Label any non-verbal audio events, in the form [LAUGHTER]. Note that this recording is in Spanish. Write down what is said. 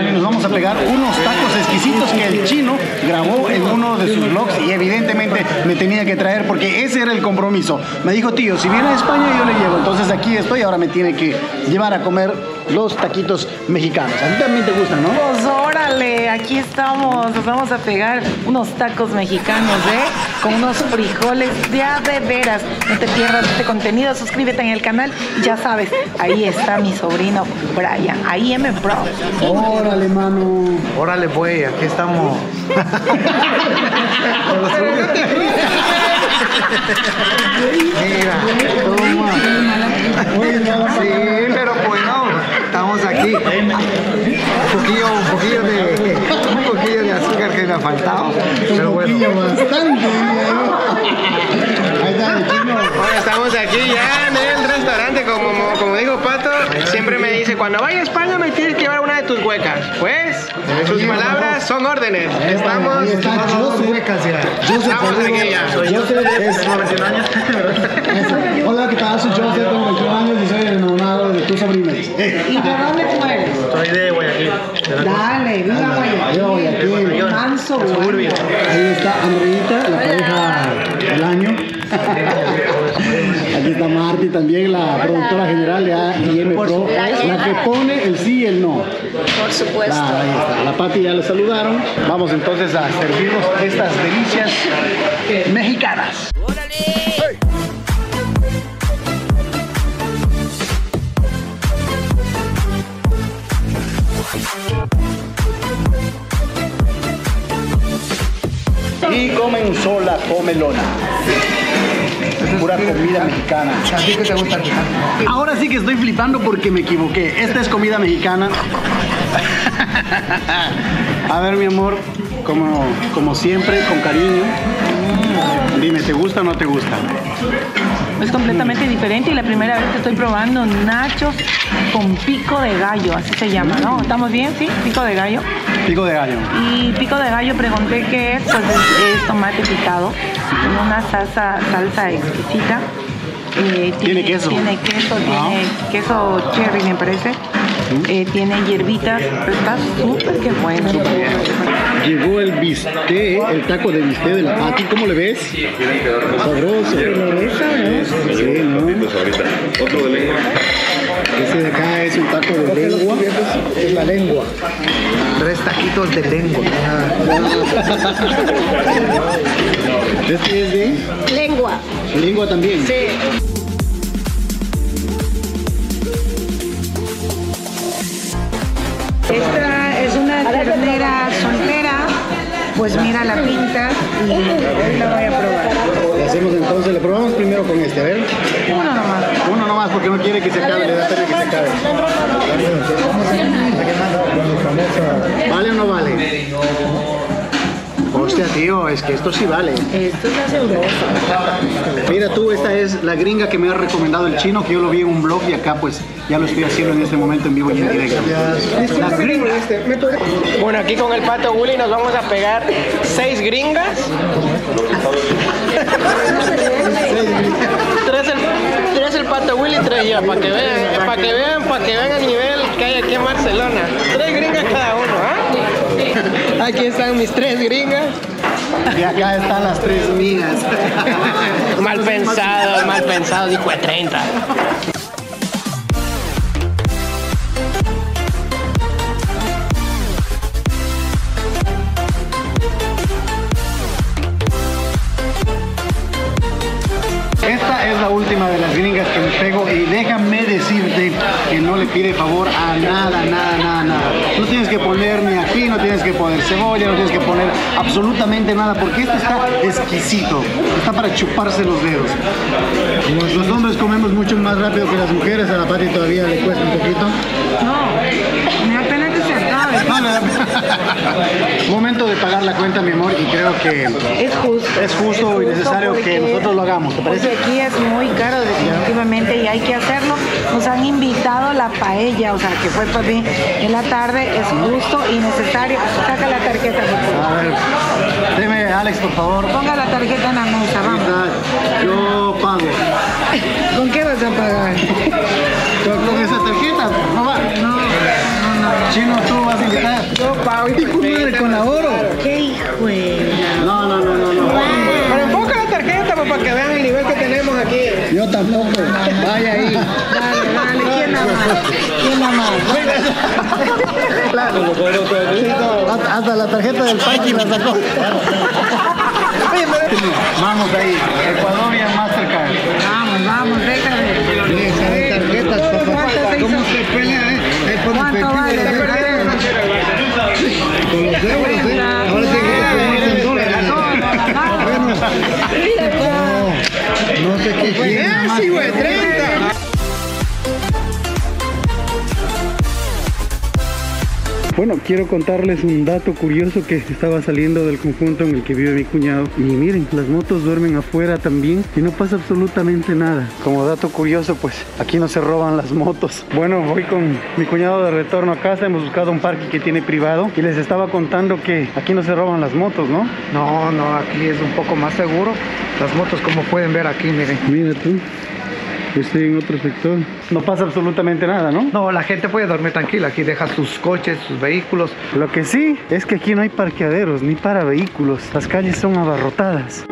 nos vamos a pegar unos tacos exquisitos que el chino grabó en uno de sus vlogs y evidentemente me tenía que traer porque ese era el compromiso. Me dijo, tío, si viene a España yo le llevo. Entonces aquí estoy, ahora me tiene que llevar a comer los taquitos mexicanos. A ti también te gustan, ¿no? Pues órale, aquí estamos. Nos vamos a pegar unos tacos mexicanos, ¿eh? Con unos frijoles ya de veras. No te pierdas este contenido. Suscríbete en el canal. Ya sabes, ahí está mi sobrino Brian. Ahí M Bro. Órale, mano. Órale, pues, aquí estamos. [LAUGHS] [LAUGHS] Mira, toma. Sí, pero pues no, estamos aquí. Un poquillo, un poquillo de, un poquillo de azúcar que me ha faltado. Pero bueno. bastante. Ahí está. Bueno, estamos aquí ya en el restaurante, como, como dijo Pato, siempre me dice, cuando vaya a España me tienes que llevar una de tus huecas. Pues, sus palabras son órdenes. Estamos... Está Joseph. Joseph, Estamos aquí ya. Joseph es- Eso. Hola, ¿qué tal? Soy Joseph, tengo 21 años y soy el enamorado de tu sobrina. ¿Y de dónde tú eres? Soy de. Dale, viva voy aquí. Manso, bueno. Ahí está Andreita, la pareja del año. Aquí está Marty también, la productora general de AIM Pro, la que pone el sí y el no. Por supuesto. Claro, ahí está. La Pati ya le saludaron. Vamos entonces a servirnos estas delicias mexicanas. Y comenzó la comelona. Pura comida mexicana. ¿A ti qué te gusta? Ahora sí que estoy flipando porque me equivoqué. Esta es comida mexicana. A ver, mi amor, como, como siempre, con cariño. Dime, ¿te gusta o no te gusta? Es completamente diferente y la primera vez que estoy probando nachos con pico de gallo, así se llama, ¿no? ¿Estamos bien? Sí, pico de gallo. Pico de gallo. Y pico de gallo pregunté qué es, pues es, es tomate picado con una salsa, salsa exquisita. Eh, Tiene queso. Tiene queso, Ah. tiene queso cherry me parece. Eh, tiene hierbitas, está súper que bueno. Llegó el bistec, el taco de bistec de la Pati. ¿Cómo le ves? Sabroso. Sí, ¿no? Ese de acá es un taco de lengua. Es la lengua. Tres taquitos de lengua. Este es de Lengua. lengua también. Sí. Esta es una ternera soltera, pues mira la pinta y la voy a probar. Hacemos entonces, le probamos primero con este, a ver. Uno nomás. Uno nomás porque no quiere que se acabe, le da pena que se acabe. ¿Vale o no vale? Hostia, tío, es que esto sí vale. Esto es sabroso. Mira tú, esta es la gringa que me ha recomendado el chino, que yo lo vi en un blog y acá pues ya lo estoy haciendo en este momento en vivo y en directo. Gringa. Bueno, aquí con el Pato Willy nos vamos a pegar seis gringas. tres, el, tres el Pato Willy, tres yo, para que vean, para que vean, para que vean el nivel que hay aquí en Barcelona. Tres gringas cada uno, ¿ah? Aquí están mis tres gringas. Y acá están las tres mías. Mal pensado, mal pensado, dijo de 30. Pide favor a nada, nada, nada, nada. No tienes que poner ni aquí, no tienes que poner cebolla, no tienes que poner absolutamente nada porque esto está exquisito. Está para chuparse los dedos. Los hombres comemos mucho más rápido que las mujeres, a la Pati todavía le cuesta un poquito. No, [LAUGHS] Momento de pagar la cuenta, mi amor, y creo que Es justo. es justo y necesario que nosotros lo hagamos, ¿te parece? Porque aquí es muy caro definitivamente y hay que hacerlo. Nos han invitado a la paella, o sea, que fue para mí en la tarde, es justo y necesario. Saca la tarjeta, por favor. A ver, deme, Alex, por favor. Ponga la tarjeta en la mesa, vamos. Yo pago. [LAUGHS] ¿Con qué vas a pagar? Chino, tú vas a invitar yo madre, con la oro. Qué hijo de... No, no, no, no, no. Pero enfoca la tarjeta para que vean el nivel que tenemos aquí. Yo tampoco. Vaya ahí. Dale, dale, ¿quién la más? ¿Quién la más? Hasta, hasta la tarjeta del parking la sacó. Vamos ahí. No, no sé qué quieren. Bueno, quiero contarles un dato curioso que estaba saliendo del conjunto en el que vive mi cuñado. Y miren, las motos duermen afuera también y no pasa absolutamente nada. Como dato curioso, pues aquí no se roban las motos. Bueno, voy con mi cuñado de retorno a casa. Hemos buscado un parque que tiene privado y les estaba contando que aquí no se roban las motos, ¿no? No, no, aquí es un poco más seguro. Las motos, como pueden ver aquí, miren. Mira tú, Estoy en otro sector. No pasa absolutamente nada, ¿no? No, la gente puede dormir tranquila. Aquí deja sus coches, sus vehículos. Lo que sí es que aquí no hay parqueaderos ni para vehículos. Las calles son abarrotadas.